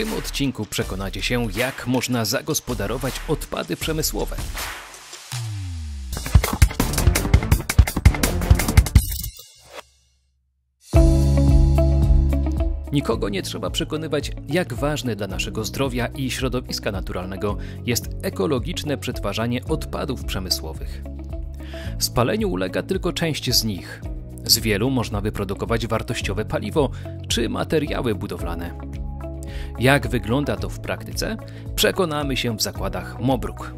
tym odcinku przekonacie się, jak można zagospodarować odpady przemysłowe. Nikogo nie trzeba przekonywać, jak ważne dla naszego zdrowia i środowiska naturalnego jest ekologiczne przetwarzanie odpadów przemysłowych. Spaleniu ulega tylko część z nich. Z wielu można wyprodukować wartościowe paliwo czy materiały budowlane. Jak wygląda to w praktyce, przekonamy się w zakładach Mobruk.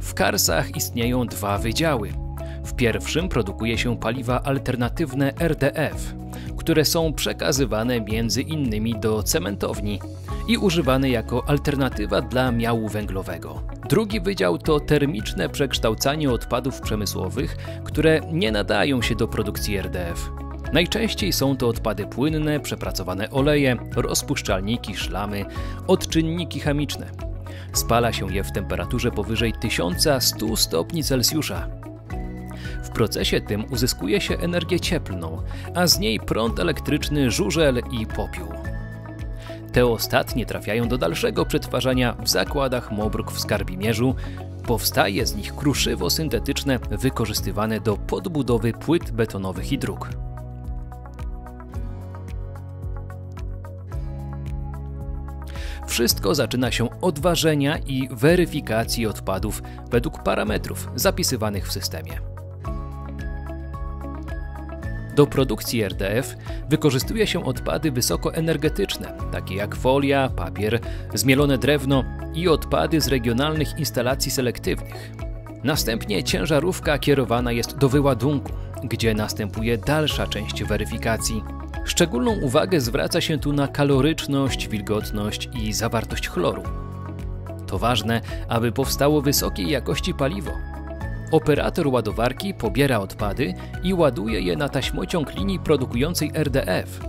W Karsach istnieją dwa wydziały. W pierwszym produkuje się paliwa alternatywne RDF, które są przekazywane między innymi do cementowni i używane jako alternatywa dla miału węglowego. Drugi wydział to termiczne przekształcanie odpadów przemysłowych, które nie nadają się do produkcji RDF. Najczęściej są to odpady płynne, przepracowane oleje, rozpuszczalniki, szlamy, odczynniki chemiczne. Spala się je w temperaturze powyżej 1100 stopni Celsjusza. W procesie tym uzyskuje się energię cieplną, a z niej prąd elektryczny, żużel i popiół. Te ostatnie trafiają do dalszego przetwarzania w zakładach Mobruk w Skarbimierzu. Powstaje z nich kruszywo syntetyczne wykorzystywane do podbudowy płyt betonowych i dróg. Wszystko zaczyna się od ważenia i weryfikacji odpadów według parametrów zapisywanych w systemie. Do produkcji RDF wykorzystuje się odpady wysokoenergetyczne, takie jak folia, papier, zmielone drewno i odpady z regionalnych instalacji selektywnych. Następnie ciężarówka kierowana jest do wyładunku, gdzie następuje dalsza część weryfikacji. Szczególną uwagę zwraca się tu na kaloryczność, wilgotność i zawartość chloru. To ważne, aby powstało wysokiej jakości paliwo, Operator ładowarki pobiera odpady i ładuje je na taśmociąg linii produkującej RDF.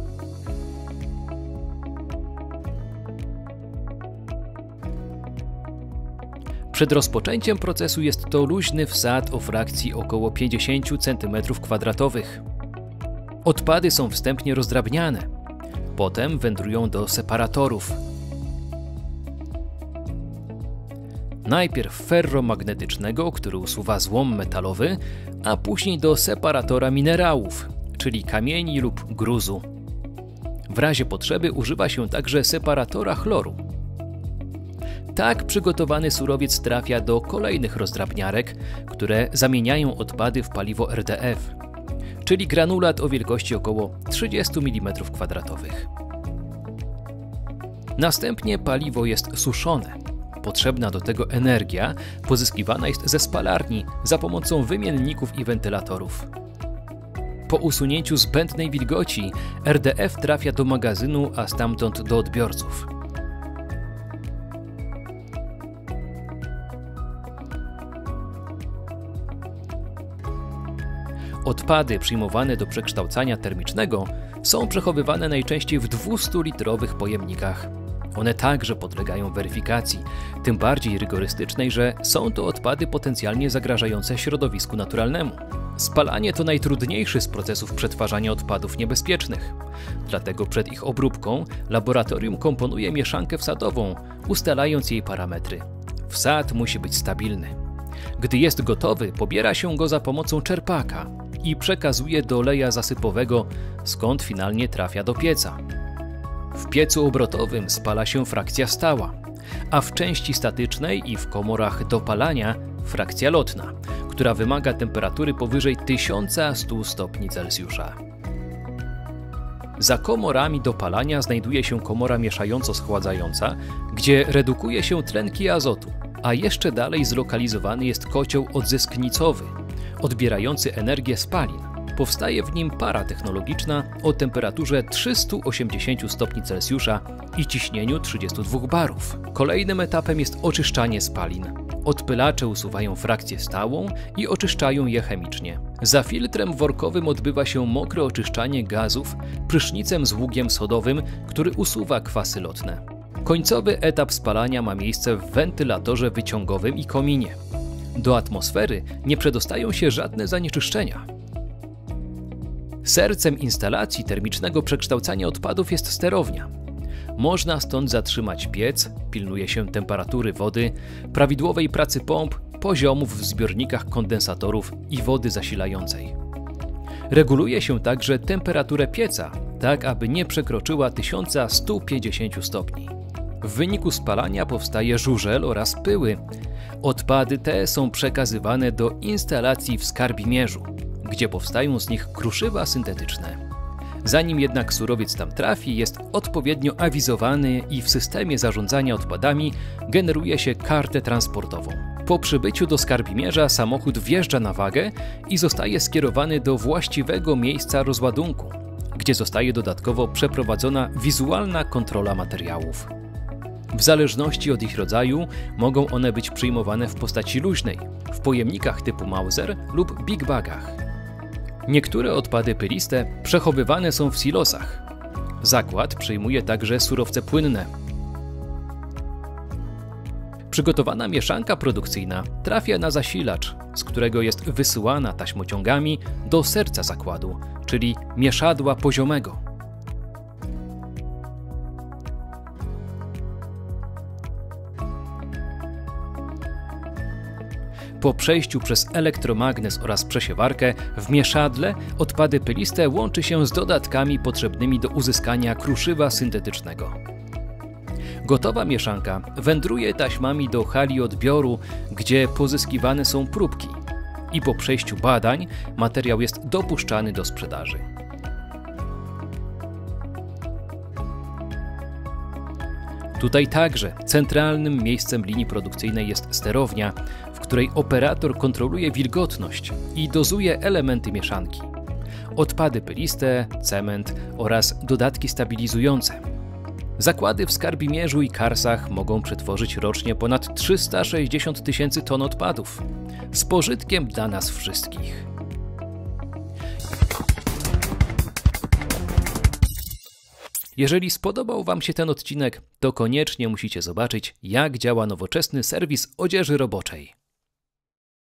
Przed rozpoczęciem procesu jest to luźny wsad o frakcji około 50 cm2. Odpady są wstępnie rozdrabniane. Potem wędrują do separatorów, najpierw ferromagnetycznego, który usuwa złom metalowy, a później do separatora minerałów, czyli kamieni lub gruzu. W razie potrzeby używa się także separatora chloru. Tak przygotowany surowiec trafia do kolejnych rozdrabniarek, które zamieniają odpady w paliwo RDF, czyli granulat o wielkości około 30 mm2. Następnie paliwo jest suszone potrzebna do tego energia pozyskiwana jest ze spalarni za pomocą wymienników i wentylatorów. Po usunięciu zbędnej wilgoci RDF trafia do magazynu, a stamtąd do odbiorców. Odpady przyjmowane do przekształcania termicznego są przechowywane najczęściej w 200-litrowych pojemnikach. One także podlegają weryfikacji, tym bardziej rygorystycznej, że są to odpady potencjalnie zagrażające środowisku naturalnemu. Spalanie to najtrudniejszy z procesów przetwarzania odpadów niebezpiecznych. Dlatego przed ich obróbką laboratorium komponuje mieszankę wsadową, ustalając jej parametry. Wsad musi być stabilny. Gdy jest gotowy, pobiera się go za pomocą czerpaka i przekazuje do leja zasypowego, skąd finalnie trafia do pieca. W piecu obrotowym spala się frakcja stała, a w części statycznej i w komorach dopalania frakcja lotna, która wymaga temperatury powyżej 1100 stopni Celsjusza. Za komorami dopalania znajduje się komora mieszająco-schładzająca, gdzie redukuje się tlenki azotu, a jeszcze dalej zlokalizowany jest kocioł odzysknicowy, odbierający energię spalin powstaje w nim para technologiczna o temperaturze 380 stopni Celsjusza i ciśnieniu 32 barów. Kolejnym etapem jest oczyszczanie spalin. Odpylacze usuwają frakcję stałą i oczyszczają je chemicznie. Za filtrem workowym odbywa się mokre oczyszczanie gazów prysznicem z ługiem sodowym, który usuwa kwasy lotne. Końcowy etap spalania ma miejsce w wentylatorze wyciągowym i kominie. Do atmosfery nie przedostają się żadne zanieczyszczenia. Sercem instalacji termicznego przekształcania odpadów jest sterownia. Można stąd zatrzymać piec, pilnuje się temperatury wody, prawidłowej pracy pomp, poziomów w zbiornikach kondensatorów i wody zasilającej. Reguluje się także temperaturę pieca, tak aby nie przekroczyła 1150 stopni. W wyniku spalania powstaje żużel oraz pyły. Odpady te są przekazywane do instalacji w skarbimierzu, gdzie powstają z nich kruszywa syntetyczne. Zanim jednak surowiec tam trafi, jest odpowiednio awizowany i w systemie zarządzania odpadami generuje się kartę transportową. Po przybyciu do skarbimierza samochód wjeżdża na wagę i zostaje skierowany do właściwego miejsca rozładunku, gdzie zostaje dodatkowo przeprowadzona wizualna kontrola materiałów. W zależności od ich rodzaju mogą one być przyjmowane w postaci luźnej, w pojemnikach typu Mauser lub Big Bagach. Niektóre odpady pyliste przechowywane są w silosach. Zakład przyjmuje także surowce płynne. Przygotowana mieszanka produkcyjna trafia na zasilacz, z którego jest wysyłana taśmociągami do serca zakładu, czyli mieszadła poziomego. Po przejściu przez elektromagnes oraz przesiewarkę w mieszadle odpady pyliste łączy się z dodatkami potrzebnymi do uzyskania kruszywa syntetycznego. Gotowa mieszanka wędruje taśmami do hali odbioru, gdzie pozyskiwane są próbki i po przejściu badań materiał jest dopuszczany do sprzedaży. Tutaj także centralnym miejscem linii produkcyjnej jest sterownia, w której operator kontroluje wilgotność i dozuje elementy mieszanki. Odpady pyliste, cement oraz dodatki stabilizujące. Zakłady w Skarbimierzu i Karsach mogą przetworzyć rocznie ponad 360 tysięcy ton odpadów. Z pożytkiem dla nas wszystkich. Jeżeli spodobał Wam się ten odcinek, to koniecznie musicie zobaczyć, jak działa nowoczesny serwis odzieży roboczej.